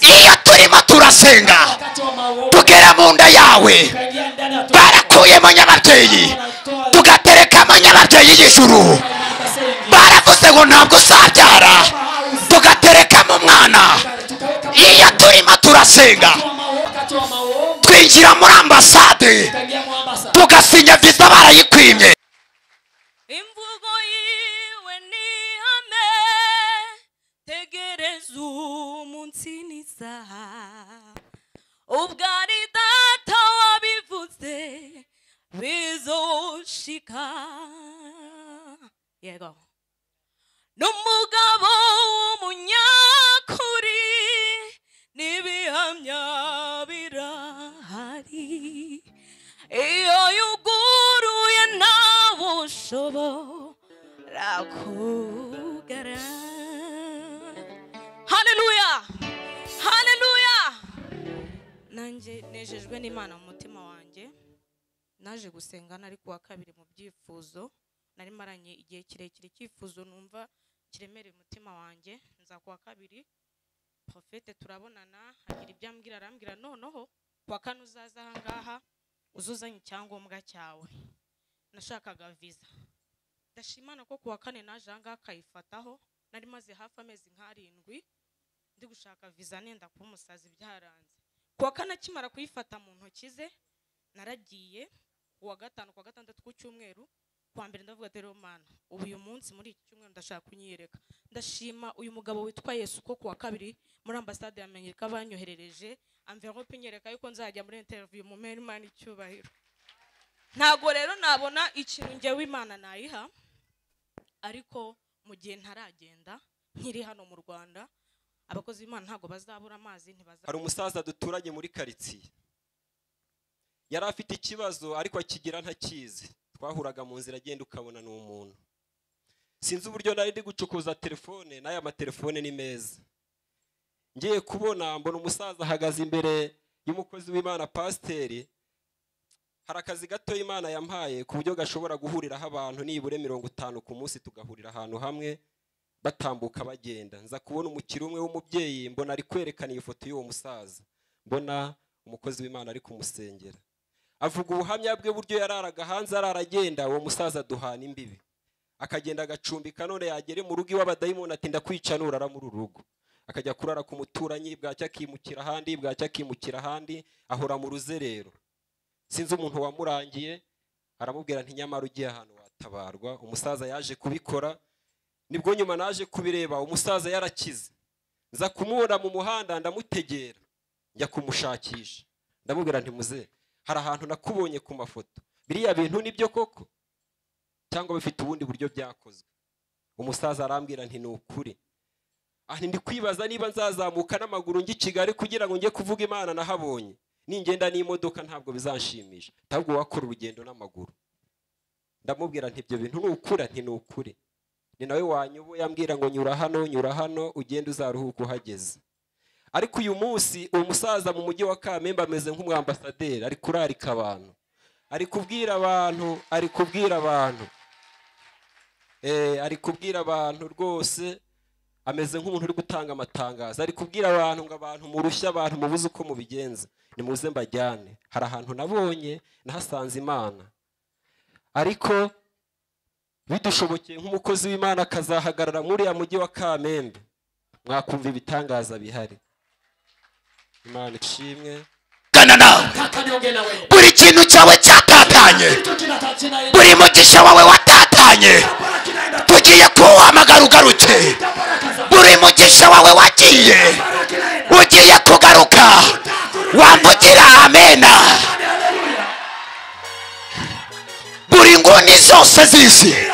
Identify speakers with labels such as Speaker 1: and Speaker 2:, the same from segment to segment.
Speaker 1: iyo turimo turasenga tugera mu nda yawe. Barakuyemo nyababyeyi tugaterekamo nyababyeyi y'ijuru. Baravuze ngo ntabwo uzabyara. Tugaterekamo umwana iyo turimo turasenga twinjira muri ambasade tugasinya viza barayikwimye.
Speaker 2: Umunsi n'isaha ubwo ari data wabivuze bizoshika yego n'umugabo w'umunyakuri n'ibihamya birahari iyo yuguruye ntawe ushobora kugara nanjye nejejwe n'imana mu mutima wanjye naje gusenga nari kuwa kabiri mu byifuzo nari maranye igihe kirekire icyifuzo numva kiremereye umutima wanjye nza kuwa kabiri profete turabonana agira ibyo ambwira arambwira noneho kuwa kane uzaza ahangaha uzuzanye icyangombwa cyawe. Nashakaga viza ndashimana ko kuwa kane naje ahangaha akayifataho nari maze hafi amezi nk'arindwi ndi gushaka viza nenda kuba umusazi byaranze kuwa kane akimara kuyifata mu ntoki ze naragiye kuwa gatanu kuwa gatandatu ku cyumweru kuwa mbere ndavuga ati rero mana ubu uyu munsi muri iki cyumweru ndashaka kunyiyereka. Ndashima uyu mugabo witwa yesu ko kuwa kabiri muri ambasade ya amerika banyoherereje amverope inyereka yuko nzajya muri interiviyu mu mpera imana icyubahiro ntabwo rero nabona ikintu ngewe imana nayiha ariko mu gihe ntaragenda nkiri hano mu rwanda abakozi b'imana ntabwo bazabura amazi
Speaker 3: hari umusaza duturanye muri karitsiye. Yari afite ikibazo ariko akigira ntakizi. Twahuraga mu nzira agenda ukabona ni umuntu. Sinzi uburyo nari ndi gucukuza telefone n'aya matelefone ni meza. Ngiye kubona mbona umusaza ahagaze imbere y'umukozi w'imana pasiteri. Hari akazi gato imana yampaye ku buryo gashobora guhuriraho abantu nibure mirongo itanu ku munsi tugahurira ahantu hamwe. Batambuka bagenda. Nza kubona umukiri umwe w'umubyeyi mbona ari kwerekana iyi foto y'uwo musaza. Mbona umukozi w'imana ari kumusengera. Avuga ubuhamya bwe buryo yararaga hanze arara agenda uwo musaza duhana imbibi. Akagenda agacumbika none yagere mu rugo iwe abadayimoni ati ndakwica nurara muri uru rugo. Akajya kurara ku muturanyi bwacya akimukira ahandi bwacya akimukira ahandi ahora mu ruzerero. Sinzi umuntu wamurangiye aramubwira nti nyamara ugiye ahantu watabarwa. Umusaza yaje kubikora ni bwo nyuma naje kubireba umusaza yarakize. Nza kumubona mu muhanda ndamutegera. Njya kumushakisha. Ndamubwira nti muze hari ahantu nakubonye ku mafoto. Biriya bintu ni byo koko? Cyangwa bifite ubundi buryo byakozwe. Umusaza arambwira nti ni ukuri. Aha ndi kwibaza niba nzazamuka n'amaguru njye i kigali kugira ngo njye kuvuga imana nahabonye. Ningenda n'imodoka ntabwo bizanshimisha ahubwo wakora urugendo n'amaguru. Ndamubwira nti ibyo bintu ni ukuri. Nti ni ukuri. Ni nawe wanyoboye ambwira ngo nyura hano nyura hano ugende uzaruhuka uhageze. Ariko uyu munsi uwo musaza mu mujyi wa kamembe ameze nk'umwambasaderi ari kurarika abantu. Ari kubwira abantu ari kubwira abantu. Eh, ari kubwira abantu rwose ameze nk'umuntu uri gutanga amatangazo. Ari kubwira abantu ngo abantu murushye abantu mubuze uko mubigenza. Nimuze mbajyane. Hari ahantu nabonye nahasanze imana. Ariko bidushobokeye nk'umukozi w'imana akazahagarara muri uriya mujyi wa kamembe. Mwakumva ibitangaza bihari. Imana ishimwe.
Speaker 1: Gana nawe buri kintu cyawe cyatatanye buri mugisha wawe watatanye. Tugiye kuwuhamagara ugaruke buri mugisha wawe wagiye. Ugiye kugaruka. Wamvugira amena. Buri nguni zose z'isi.
Speaker 4: ya-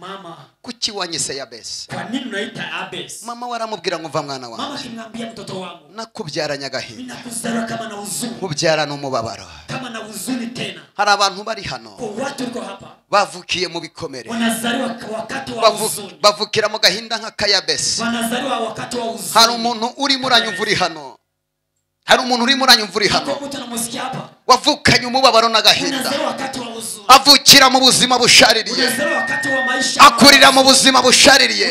Speaker 5: mama. Kuki wanyise yabesi
Speaker 4: kwa nini unaita
Speaker 5: mama waramubwira ngo mva mwana
Speaker 4: mama
Speaker 5: wanjye
Speaker 4: akimwambia mtoto wangu.
Speaker 5: Nakubyaranye agahinda
Speaker 4: kama na huzuni.
Speaker 5: Umubabaro
Speaker 4: kama na huzuni tena.
Speaker 5: Hari abantu bari hano.
Speaker 4: Kwa watu hapa.
Speaker 5: Bavukiye mu bikomere.
Speaker 4: Wanazaliwa kwa wakati wa huzuni.
Speaker 5: bavukira mu gahinda nk'akayabesi
Speaker 4: wanazaliwa wakati wa huzuni.
Speaker 5: Hari umuntu urimo uranyumva uri hano hari umuntu urimo uranyumvura hano wavukanye umubabaro n'agahinda. Avukira mu buzima bushaririye. Akurira mu buzima bushaririye.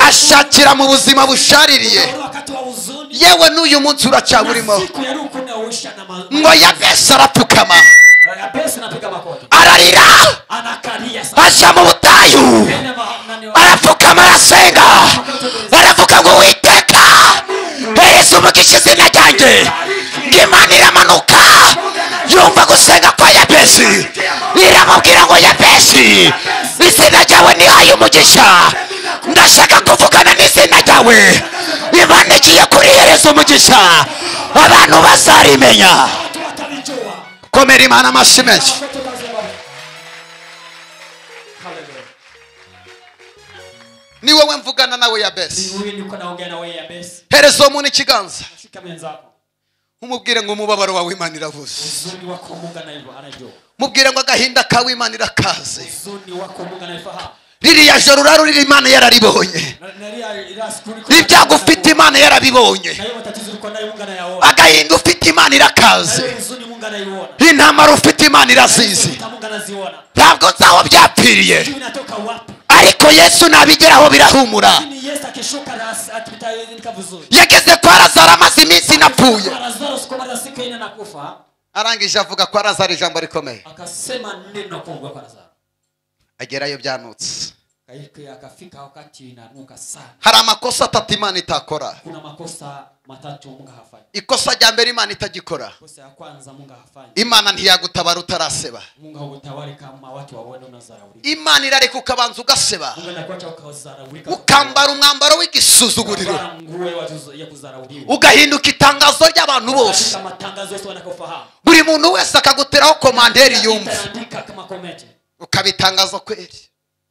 Speaker 5: Ashakira mu buzima bushaririye. Yewe n'uyu munsi uracyaburimo ngo yabese arapfukama. Ararira. Ajya mu butayu. Ngo imana iramanuka yumva gusenga kwa yabesi iramubwira ngo yabesi izina ryawe nihaye umugisha ndashaka kuvugana n'izina ryawe imana igiye kurihereza umugisha abantu bazarimenya komera imana amashyi menshi ni wowe mvugana nawe yabesi. Hereza uwo muntu ikiganza umubwire ngo umubabaro wawe imana iravuze. Mubwire ngo agahinda kawe imana irakaze. Ririya joro urarurira imana yararibonye. N'ibyago ufite imana yarabibonye. Agahinda ufite imana irakaze. Intambara ufite imana irazizi. Ntabwo nzaho byapfiriye. Ariko yesu nabigeraho birahumura. Yageze kwa lazaro
Speaker 4: moja siku ine nakufa
Speaker 5: arangije avuga ko lazaro ijambo rikomeye.
Speaker 4: Akasema neno kubwa kwa lazaro
Speaker 5: agerayo byanutse. hari amakosa atatu imana itakora ikosa rya mbere imana itagikora imana ntiyagutabara utaraseba. Imana irareka ukabanza ugaseba. Ukambara umwambaro w'igisuzuguriro. Ugahinduka itangazo ry'abantu bose. buri muntu wese akaguteraho komanderi yumva. Ukabitangaza kweri.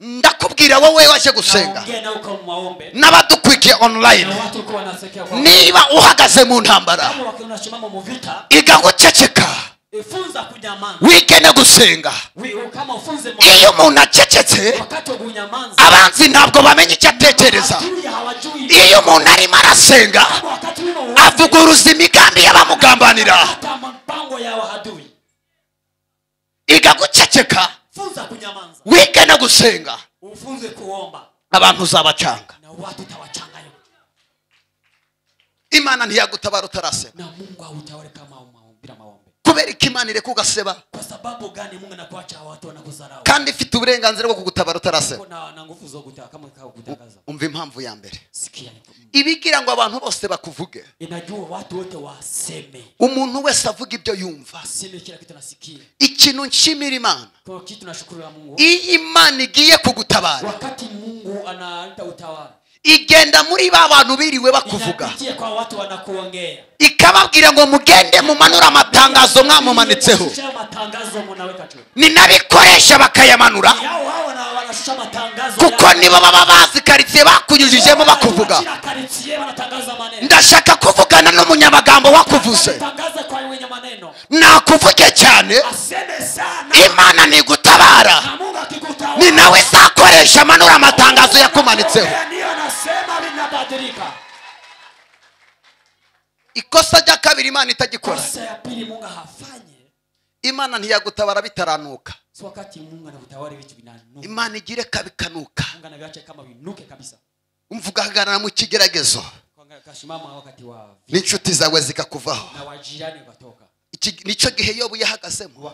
Speaker 5: ndakubwira wowe waje gusenga. N'abadukwikiye online. Niba uhagaze mu ntambara.
Speaker 4: Igahuceceka
Speaker 5: wigene gusenga. Iyo umuntu acecetse abanzi ntabwo bamenya icyo atekereza iyo umuntu arimo arasenga. Avuguruza imigambi y'abamugambanira.
Speaker 4: Igaguceceka
Speaker 5: wige no gusenga.
Speaker 4: Ufunze kuomba.
Speaker 5: Abantu uzabacanga imana ntiyagutabara utaraseba kubera iki imana ireka ugaseba. Kandi ifite uburenganzira bwo kugutabara utaraseba. Umva impamvu ya mbere. Ibigira ngo abantu bose bakuvuge. Umuntu wese avuga ibyo yumva. Ikintu nshimira imana. Iyo imana igiye kugutabara. Igenda muri ba bantu biriwe bakuvuga. Ikababwira ngo mugende mumanure amatangazo.
Speaker 4: Matangazo tu
Speaker 5: ni nabikoresha bakayamanura. Kuko nibo baba bazi karitsiye bakunyujijemo bakuvuga. ndashaka kuvugana n'umunyamagambo wakuvuze nakuvuge cyane. Imana
Speaker 4: mungu akikutawala
Speaker 5: ni nawe izakoresha amanura amatangazo yakumanitseho ikosa rya kabiri imana itagikora.
Speaker 4: Kosa ya pili mungu hafanye
Speaker 5: imana ntiyagutabara bitaranuka.
Speaker 4: Si wakati mungu anakutawala vitu vinanuka
Speaker 5: imana igire kabikanuka.
Speaker 4: Mungu anaviacha kama vinuke kabisa.
Speaker 5: Umva ugahagarara mu kigeragezo. N'inshuti zawe zikakuvaho. Nicyo gihe yobu yahagazemo